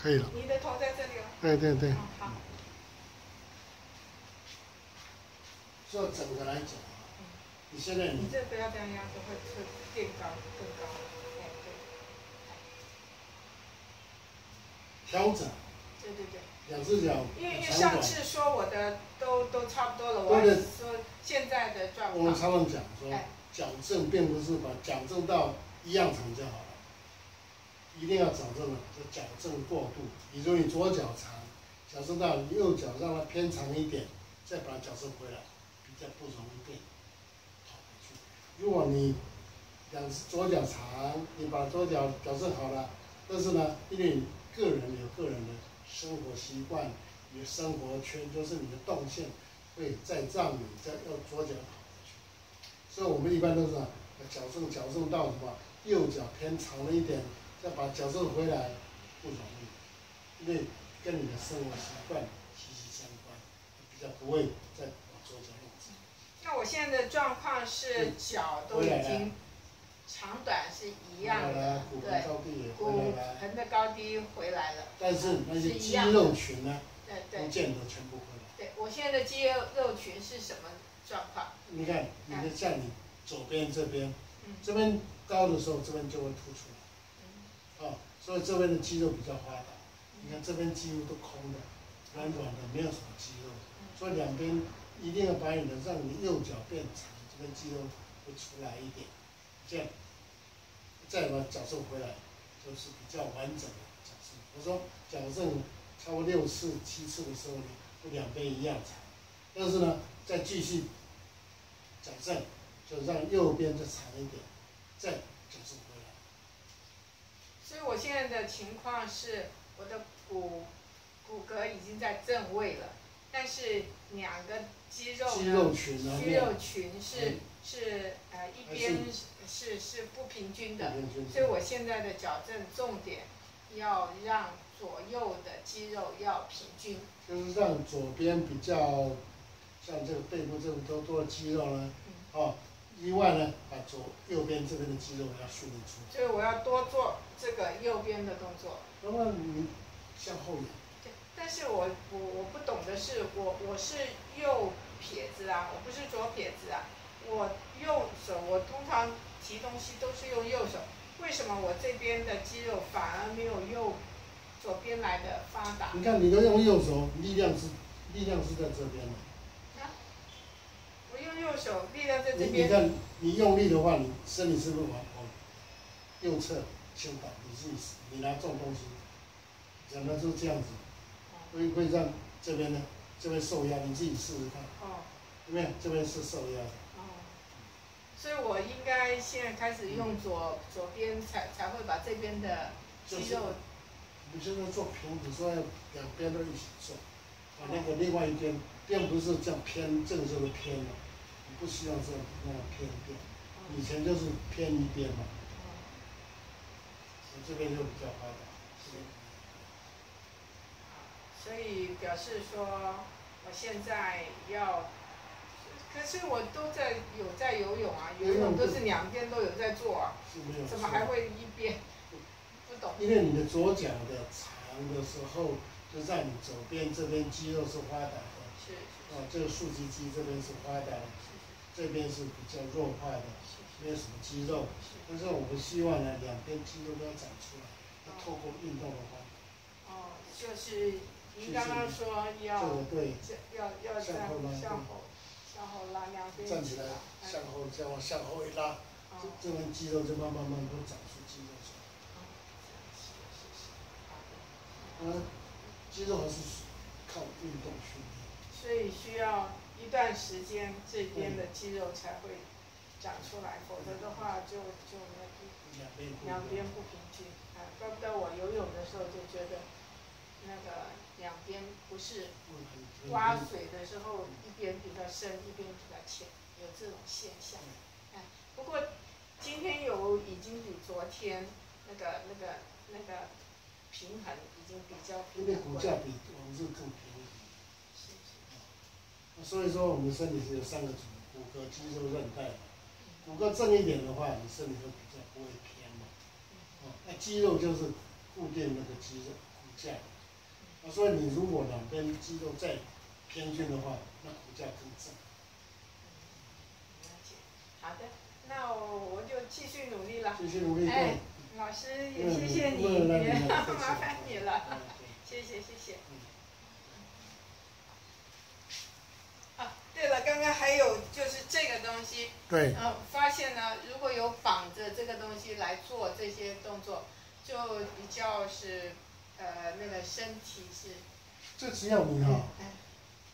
可以了。你的头在这里哦。对对对，哦好，就整个来讲啊，你现在你你这不要这样压着，会会变高更高。哎，调整对，对对对。两只脚因为因为，上次说我的都都差不多了，我还对对说现在的状我们况。常常讲说哎，矫正并不是把矫正到一样长就好了，一定要矫正的，就矫正过度。比如你左脚长，矫正到右脚让它偏长一点，再把它矫正回来，比较不容易变跑回去。如果你两只左脚长，你把左脚矫正好了，但是呢，因为你个人有个人的生活习惯，你的生活圈就是你的动线会再让你再要左脚跑回去。所以我们一般都是啊，矫正矫正到什么右脚偏长了一点，再把矫正回来不容易，因为跟你的生活习惯息息相关，比较不会再往左脚弄直。那我现在的状况是脚都已经长短是一样的骨盆对，高低也骨回来了，盆的高低回来了。但是那些肌肉群呢，对对不见得全部回来。对，我现在的肌肉肉群是什么状况？你看，你的像你左边这边，嗯这边高的时候，这边就会凸出来。所以这边的肌肉比较发达。你看这边几乎都空的，软软的，没有什么肌肉。所以两边一定要把你的让你右脚变长，这边肌肉会出来一点，这样再把矫正回来，就是比较完整的矫正。我说矫正超过六次、七次的时候，你两边一样长，但是呢，再继续矫正，就让右边再长一点，再矫正。现在的情况是，我的骨骨骼已经在正位了，但是两个肌肉肌，肉群呢，肌肉群是嗯是呃一边是是不平均的，所以我现在的矫正重点要让左右的肌肉要平均。就是让左边比较像这个背部这么多多的肌肉呢，哦，另外呢，把左右边这边的肌肉要训练出来。所以我要多做这个右边的动作。那么你向后仰，对，但是我我我不懂的是，我我是右撇子啊，我不是左撇子啊。我右手我通常提东西都是用右手，为什么我这边的肌肉反而没有右左边来的发达？你看你都用右手，力量是力量是在这边的。右手，力量在这你你边。看你用力的话，你身体是不是往往右侧倾倒？你自己你拿重东西，讲的就是这样子，会会让这边呢这边受压，你自己试试看，哦有没有？这边是受压的。哦，所以我应该现在开始用左左边才才会把这边的就是肌肉你现在做平你说要两边都一起做，把，那个另外一边并不是这样偏正式的偏了，你不需要这样那样偏一边，以前就是偏一边嘛，所以这边就比较发达。所以表示说我现在要，可是我都在有在游泳啊，游泳都是两边都有在做啊，是没有。怎么还会一边？不懂。因为你的左脚的长的时候，就在你左边这边肌肉是发达的，是哦，这个竖脊肌这边是发达的，这边是比较弱化的，没有什么肌肉。但是我们希望呢，两边肌肉都要长出来，要透过运动的话。哦，就是您刚刚说要这个对，要要向后拉向后向后拉两边站起来哎向后再往向后一拉，哦这这边肌肉就慢慢慢慢都长出肌肉出来。是是是好的嗯，肌肉还是靠运动训练。所以需要一段时间，这边的肌肉才会长出来，否则的话就就那个两边两边不平均。啊，怪不得我游泳的时候就觉得那个两边不是嗯很挖水的时候一边比较深，一边比较浅，有这种现象。哎，不过今天有已经比昨天那个那个那个平衡已经比较因为平衡过来。骨架比往日更便宜。所以说，我们身体是有三个组：骨骼、肌肉、韧带。骨骼正一点的话，你身体就比较不会偏嘛。哦，那肌肉就是固定那个肌肉骨架。啊，所以你如果两边肌肉再偏均的话，那骨架更正。好的，那我我就继续努力了。继续努力，哎，老师也谢谢你，麻烦你了，嗯谢谢谢谢嗯。啊，还有就是这个东西，对，呃，发现呢，如果有绑着这个东西来做这些动作，就比较是呃那个身体是，这只要你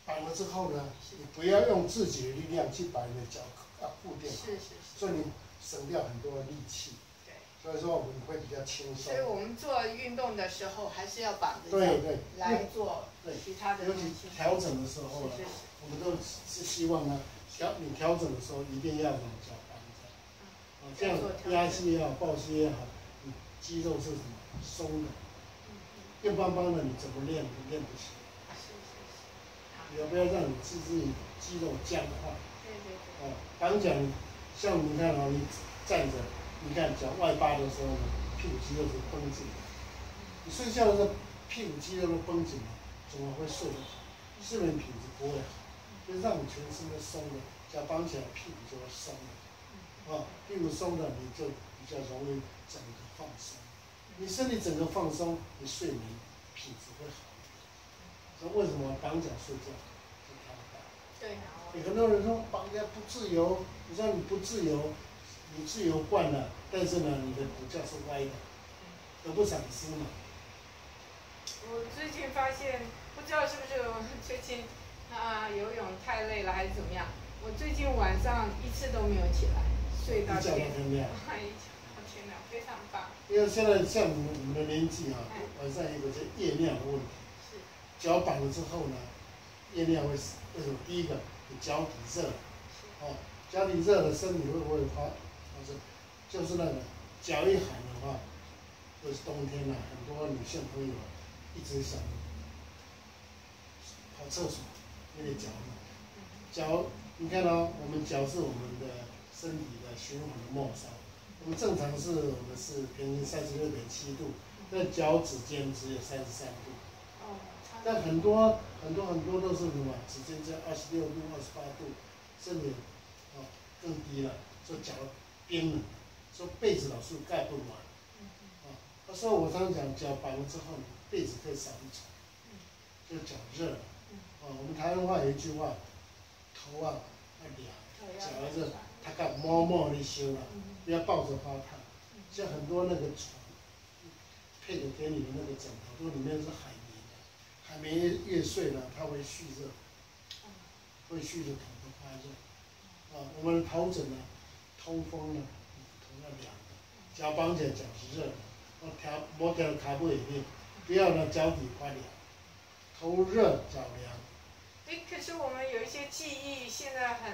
绑了之后呢，你不要用自己的力量去把你的脚啊固定，是是是，所以你省掉很多力气。对。所以说我们会比较轻松所以。我们做运动的时候，还是要绑着脚对对，来做其他的尤其。调整的时候呢是，是是，我们都是希望呢，调你调整的时候一定要往脚绑着，啊，这样压膝也好，抱膝也好，你肌肉是什么松的，嗯硬邦邦的，你怎么练都练不起来。嗯，是是是，好，也不要让你自己肌肉僵化。对对对，哦，刚讲，像你看哦，你站着，你看脚外八的时候呢，屁股肌肉是绷紧的。你睡觉的时候，屁股肌肉都绷紧了，怎么会睡得好？睡眠品质不会好，就让你全身都松的，脚绑起来，屁股就会松了。啊，屁股松了，你就比较容易整个放松。你身体整个放松，你睡眠品质会好一点。所以为什么绑脚睡觉？对啊，我有很多人说绑架不自由，你说你不自由，你自由惯了，但是呢，你的骨架是歪的，得不偿失嘛。我最近发现，不知道是不是我最近啊游泳太累了还是怎么样，我最近晚上一次都没有起来，睡到一觉到天，天亮。哎，我天哪，非常棒，因为现在像我们我们的年纪啊，晚上有个叫夜尿的问题，是脚绑了之后呢，夜尿会死。为什么？第一个，你脚底热，是，哦，脚底热了，身体会不会发发热？就是那个脚一寒的话，就是冬天了，很多女性朋友一直想跑厕所，因为脚冷。脚，你看到、我们脚是我们的身体的循环的末梢，我们正常是我们是平均三十六点七度，那脚趾尖只有三十三度，但很多很多很多都是什么指尖在二十六度、二十八度，甚至哦更低了，说脚冰冷，说被子老是盖不暖，啊，他说我常常讲脚绑了之后，你被子可以少一层，就脚热了，我们台湾话有一句话，头啊要凉，对脚要要热，他敢摸摸的修了，嗯。不要抱着发烫，像很多那个床配的给你的那个枕头，都里面是海绵的，海绵越越碎呢，它会蓄热，嗯会蓄着头的发热，啊，我们的头枕呢，通风呢，头要凉的，脚绑起来脚是热的，我调摸掉卡布也练，不要让脚底发凉，头热脚凉，哎，可是我们有一些记忆现在很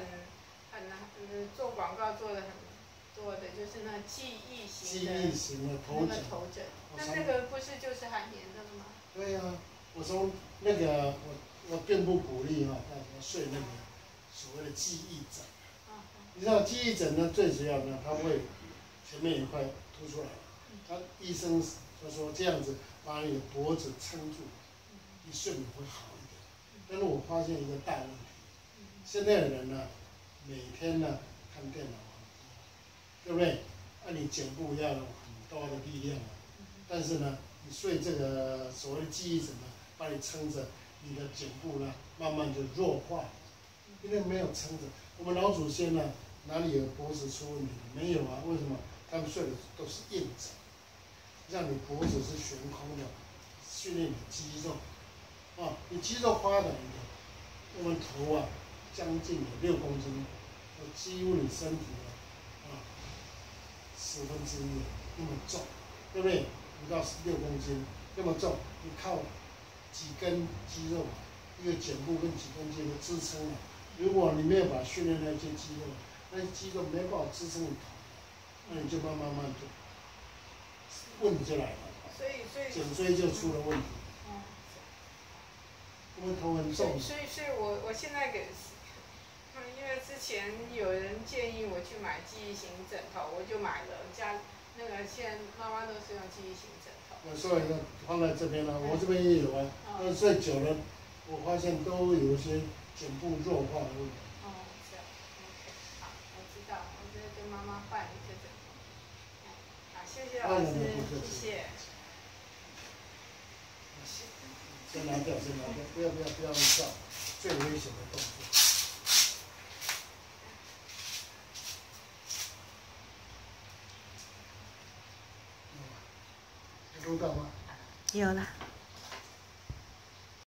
很呃做广告做的很多的，就是那记忆型的忆型的头那枕个。头枕，那那个不是就是海绵的了吗？对呀、我从那个我我并不鼓励哈、大家睡那个所谓的记忆枕。啊你知道记忆枕呢，最主要呢，它会前面一块凸出来，他医生就说这样子把你的脖子撑住，一睡你会好。但是我发现一个大问题，现在的人呢，每天呢看电脑很多，对不对？那、你颈部要有很多的力量，但是呢，你睡这个所谓的记忆枕呢，把你撑着，你的颈部呢慢慢就弱化，因为没有撑着。我们老祖先呢，哪里有脖子出问题？没有啊，为什么？他们睡的都是硬枕，让你脖子是悬空的，训练你肌肉。啊，你肌肉发展的，我们头啊将近有六公斤，呃几乎你身体的啊十分之一那么重，对不对？不到六公斤那么重，你靠几根肌肉，一个颈部跟几根肌肉支撑啊。如果你没有把训练那些肌肉，那些肌肉没办法支撑你头，那你就慢慢慢就问题就来了，所以所以颈椎就出了问题，所以。所以我我现在给，嗯，因为之前有人建议我去买记忆型枕头，我就买了家那个现在妈妈都是用记忆型枕头，那所以呢，放在这边了，我这边也有啊。睡久了，我发现都有一些颈部弱化的问题。哦，这样，OK，好，我知道，我就跟妈妈换一个这个。嗯好，谢谢老师，谢谢。先拿掉，先拿掉，不要不要不要照最危险的动作。嗯录到吗？有了。